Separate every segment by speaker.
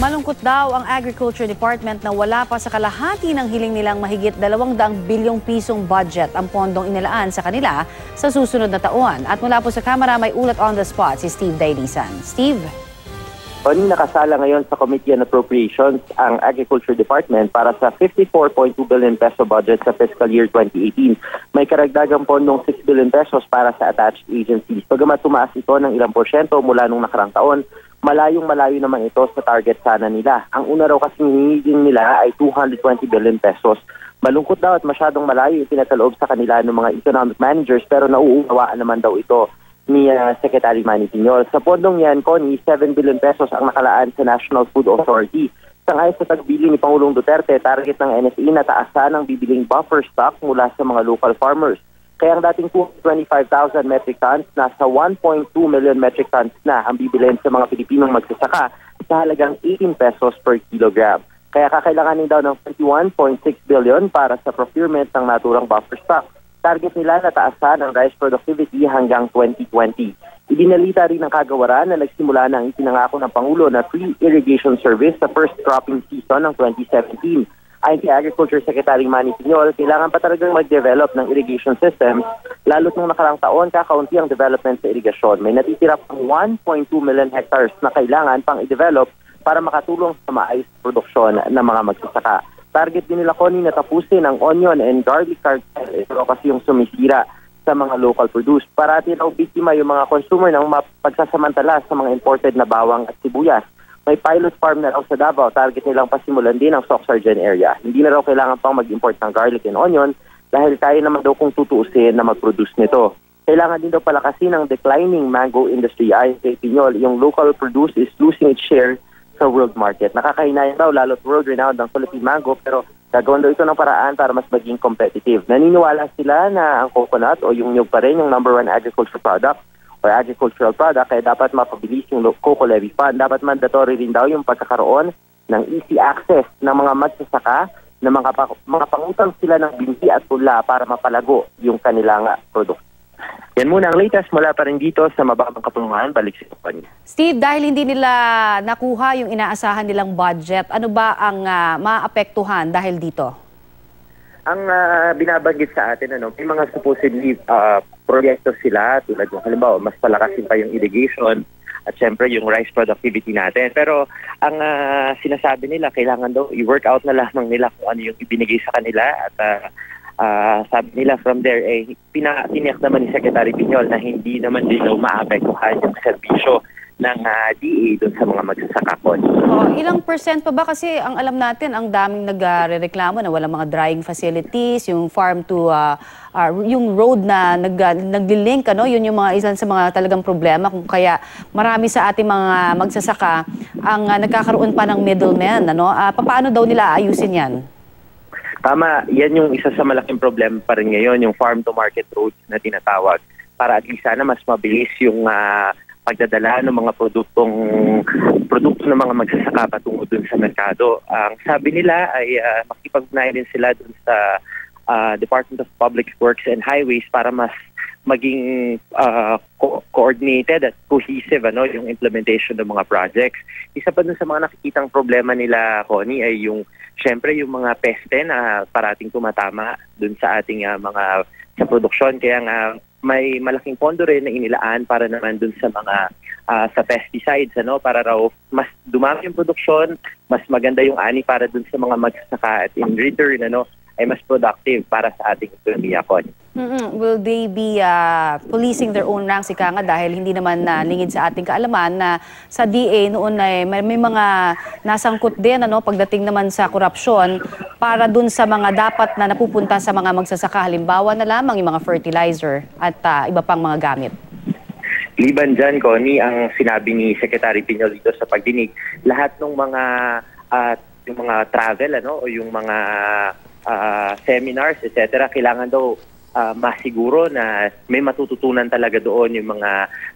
Speaker 1: Malungkot daw ang Agriculture Department na wala pa sa kalahati ng hiling nilang mahigit 200 bilyong pisong budget ang pondong inilaan sa kanila sa susunod na taon. At mula po sa kamera may ulat on the spot si Steve Dailisan. Steve?
Speaker 2: Oni nakasala ngayon sa Committee on Appropriations ang Agriculture Department para sa 54.2 billion peso budget sa fiscal year 2018. May karagdagang pondong 6 billion pesos para sa attached agencies. Pagamat tumaas ito ng ilang porsyento mula nung nakarang taon, malayong malayo naman ito sa target sana nila. Ang una raw kasing hinihiging nila ay 220 billion pesos. Malungkot daw at masyadong malayo ipinataloob sa kanila ng mga economic managers pero nauunawaan naman daw ito ni uh, Secretary Manny Piñol. Sa pondong yan, Connie, 7 billion pesos ang nakalaan sa National Food Authority. Sa ngayon sa tagbili ni Pangulong Duterte, target ng NSE na taasan ang bibiling buffer stock mula sa mga local farmers. Kaya ang dating 225,000 metric tons, nasa 1.2 million metric tons na ang bibilin sa mga Pilipinong magsasaka sa halagang 18 pesos per kilogram. Kaya kakailanganin daw ng 21.6 billion para sa procurement ng naturang buffer stock. Target nila na taasan ang rice productivity hanggang 2020. Ibinalita rin ng kagawaran na nagsimula na ang itinangako ng Pangulo na free irrigation service sa first cropping season ng 2017. Ayon kay Agriculture Secretary Manny Piñol, kailangan pa talagang mag-develop ng irrigation systems, lalo't nung nakarang taon, kakaunti ang development sa irigasyon. May natitira pang 1.2 million hectares na kailangan pang i-develop para makatulong sa maayos produksyon ng mga magsasaka. Target din nila Connie na tapusin ang onion and garlic cartel. Ito kasi yung sumisira sa mga local produce. Parati raw biktima yung mga consumer ng pagsasamantala sa mga imported na bawang at sibuyas. May pilot farm na raw sa Davao. Target nilang pasimulan din ang Soxargen area. Hindi na raw kailangan pang mag-import ng garlic and onion dahil kaya naman daw kung tutuusin na mag-produce nito. Kailangan din daw palakasin ang declining mango industry. Ayon kay Piñol, yung local produce is losing its share sa world market. Nakakahinayang daw lalo't world-renowned ang Philippine mango pero gagawin daw ito ng paraan para mas maging competitive. Naniniwala sila na ang coconut o yung nyug pa rin yung number one agricultural product or agricultural product kaya dapat mapabilis yung Coco Levy Fund. Dapat mandatory rin daw yung pagkakaroon ng easy access ng mga magsasaka na mga, mga pangutang sila ng binti at pula para mapalago yung kanilang product. Yan muna ang latest mula pa rin dito sa mababang kapulungan. Balik sa kumpanya.
Speaker 1: Steve, dahil hindi nila nakuha yung inaasahan nilang budget, ano ba ang uh, maapektuhan dahil dito?
Speaker 2: Ang uh, binabanggit sa atin, ano, may mga supposedly uh, proyekto sila tulad yung halimbawa, mas palakasin pa yung irrigation at syempre yung rice productivity natin. Pero ang uh, sinasabi nila, kailangan daw i-work out na lamang nila kung ano yung ibinigay sa kanila at uh, uh, sabi nila from there, eh, pinatiniyak naman ni Secretary Piñol na hindi naman din daw maapektuhan yung serbisyo ng uh, ah, DA doon sa mga magsasaka ko.
Speaker 1: Oh, ilang percent pa ba kasi ang alam natin ang daming nagrereklamo na walang mga drying facilities, yung farm to uh, uh, yung road na nag naglilink ano, yun yung mga ilan sa mga talagang problema kung kaya marami sa ating mga magsasaka ang uh, nagkakaroon pa ng middleman ano. Uh, paano daw nila ayusin 'yan?
Speaker 2: Tama, yan yung isa sa malaking problema pa rin ngayon, yung farm-to-market roads na tinatawag para at least sana mas mabilis yung uh, pagdadala ng mga produktong produkto ng mga magsasaka patungo dun sa merkado. Ang sabi nila ay uh, makipag-ugnayan din sila dun sa uh, Department of Public Works and Highways para mas maging uh, co- coordinated at cohesive ano yung implementation ng mga projects. Isa pa dun sa mga nakikitang problema nila Connie ay yung syempre yung mga peste na parating tumatama dun sa ating uh, mga sa produksyon kaya nga may malaking pondo rin na inilaan para naman dun sa mga uh, sa pesticides ano? Para raw mas dumami yung produksyon, mas maganda yung ani para dun sa mga magsasaka at in return ano? Ay mas productive para sa ating ekonomiya ko.
Speaker 1: Mm-hmm. Will they be uh, policing their own ranks, ika nga, dahil hindi naman na uh, lingid sa ating kaalaman na sa DA noon ay may, may mga nasangkot din ano, pagdating naman sa korupsyon para dun sa mga dapat na napupunta sa mga magsasaka. Halimbawa na lamang yung mga fertilizer at uh, iba pang mga gamit.
Speaker 2: Liban dyan, Connie, ang sinabi ni Secretary Piñol dito sa pagdinig, lahat ng mga uh, yung mga travel ano o yung mga uh, seminars, etc., kailangan daw ah, masiguro na may matututunan talaga doon yung mga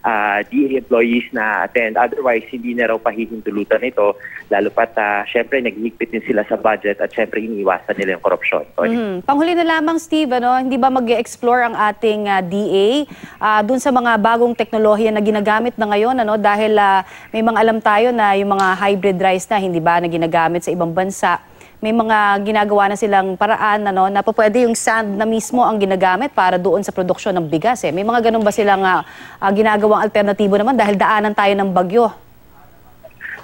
Speaker 2: ah, DA employees na attend. Otherwise, hindi na raw pahihintulutan ito, lalo pat uh, syempre naghihigpit din sila sa budget at syempre iniiwasan nila yung korupsyon.
Speaker 1: Mhm. Panghuli na lamang, Steve, ano, hindi ba mag-explore ang ating ah, DA ah, dun sa mga bagong teknolohiya na ginagamit na ngayon? Ano, dahil ah, may mga alam tayo na yung mga hybrid rice na hindi ba na ginagamit sa ibang bansa. May mga ginagawa na silang paraan ano, na pwede yung sand na mismo ang ginagamit para doon sa produksyon ng bigas. Eh. May mga ganun ba silang ah, ah, ginagawang alternatibo naman dahil daanan tayo ng bagyo?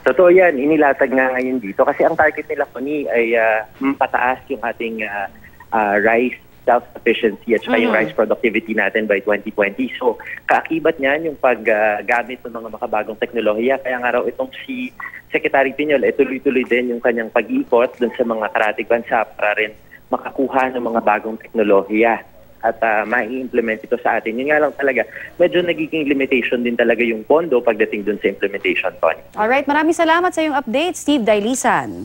Speaker 2: Totoo yan, inilatag nga ngayon dito kasi ang target nila po ni ay ah, mapataas yung ating ah, ah, rice self-sufficiency at saka yung
Speaker 1: Mhm.
Speaker 2: rice productivity natin by 2020. So, kaakibat niyan yung paggamit ng mga makabagong teknolohiya. Kaya nga raw itong si Secretary Piñol, eh, tuloy-tuloy din yung kanyang pag-ikot dun sa mga karatig bansa para rin makakuha ng mga bagong teknolohiya at uh, mai-implement ito sa atin. Yun nga lang talaga, medyo nagiging limitation din talaga yung pondo pagdating dun sa implementation, Tony.
Speaker 1: Alright, maraming salamat sa iyong update, Steve Dailisan.